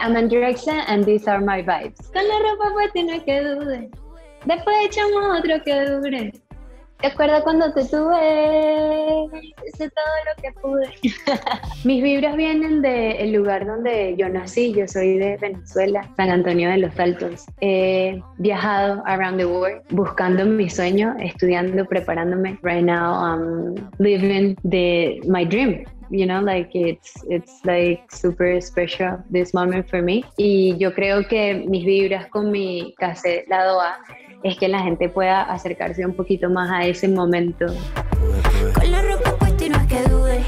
I'm Andrexa and these are my vibes. Con la ropa puesta no que dude. Después echamos otro que dure. ¿Te acuerdas cuando te tuve? Hice todo lo que pude. Mis vibras vienen del lugar donde yo nací. Yo soy de Venezuela, San Antonio de los Altos. He viajado around the world buscando mi sueño, estudiando, preparándome. Right now, I'm living the, my dream you know like it's it's like super special this moment for me y yo creo que mis vibras con mi cassette lado A es que la gente pueda acercarse un poquito más a ese momento. Con la ropa puesta y no es que dude.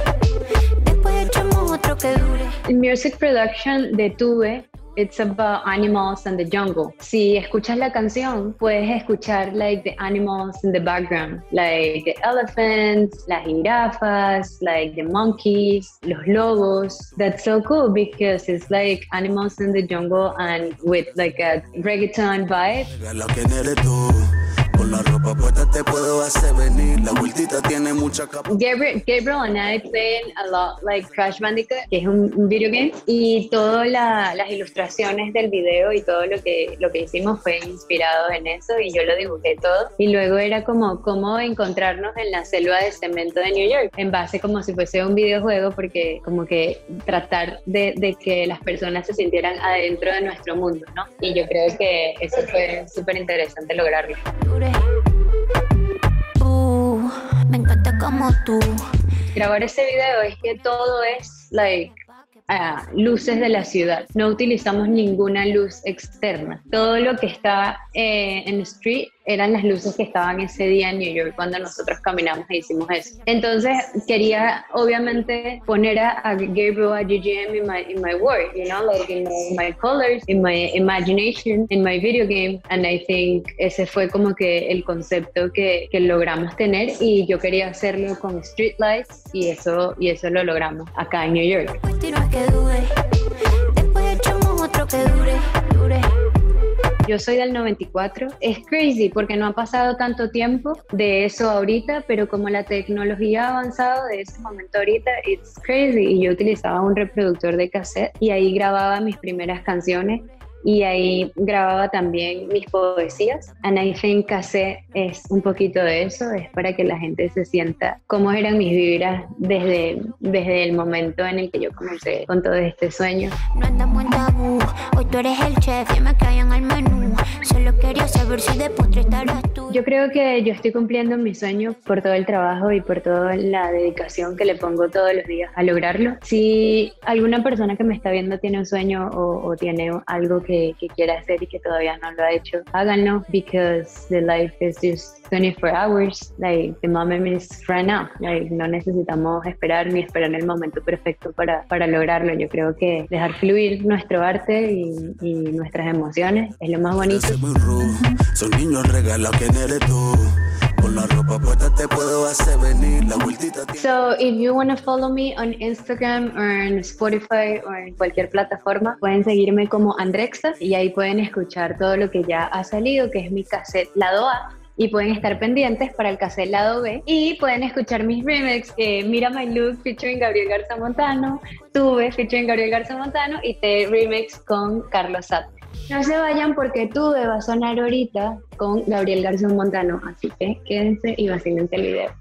Después echamos otro que dure. El music production de Tuve It's about animals and the jungle. Si escuchas la canción, puedes escuchar like the animals in the background, like the elephants, las jirafas, like the monkeys, los lobos. That's so cool because it's like animals in the jungle and with like a reggaeton vibe. Con la ropa puesta te puedo hacer venir. La vueltita tiene mucha capa. Gabriel, Gabriel and I played a lot like Crash Bandicoot, que es un, un video game, y todas la, las ilustraciones del video y todo lo que, lo que hicimos fue inspirado en eso y yo lo dibujé todo. Y luego era como cómo encontrarnos en la selva de cemento de New York, en base como si fuese un videojuego, porque como que tratar de, de que las personas se sintieran adentro de nuestro mundo, ¿no? Y yo creo que eso fue súper interesante lograrlo. Como tú. Grabar ese video es que todo es like luces de la ciudad. No utilizamos ninguna luz externa. Todo lo que está eh, en street eran las luces que estaban ese día en New York cuando nosotros caminamos e hicimos eso. Entonces quería obviamente poner a, Gabriel, a GGM in my, in my work, you know, like in my, colors, in my imagination, in my video game. And I think ese fue como que el concepto que, que logramos tener y yo quería hacerlo con street lights y eso, y eso lo logramos acá en New York. Después echamos otro que dure, dure. Yo soy del 94. Es crazy porque no ha pasado tanto tiempo de eso ahorita, pero como la tecnología ha avanzado de ese momento ahorita, it's crazy. Y yo utilizaba un reproductor de cassette y ahí grababa mis primeras canciones y ahí grababa también mis poesías. And I think Cassé es un poquito de eso, es para que la gente se sienta cómo eran mis vibras desde, desde el momento en el que yo comencé con todo este sueño. No andamos en tabú, hoy tú eres el chef, me caen al menú. Solo quería saber si de postre estarás tú. Yo creo que yo estoy cumpliendo mi sueño por todo el trabajo y por toda la dedicación que le pongo todos los días a lograrlo. Si alguna persona que me está viendo tiene un sueño o, o tiene algo que que, que, quiera hacer y que todavía no lo ha hecho, háganlo because the life is just 24 hours, like the moment is right now, like no necesitamos esperar ni esperar el momento perfecto para, para lograrlo. Yo creo que dejar fluir nuestro arte y, y nuestras emociones es lo más bonito. So, if you want to follow me on Instagram or on Spotify o en cualquier plataforma, pueden seguirme como Andrexa y ahí pueden escuchar todo lo que ya ha salido, que es mi cassette lado A. Y pueden estar pendientes para el cassette lado B. Y pueden escuchar mis remix Mira My Look featuring Gabriel Garza Montano, Tuve featuring Gabriel Garza Montano y Te Remix con Carlos Sat. No se vayan porque Tuve va a sonar ahorita con Gabriel García Montano, así que quédense y vacilense el video.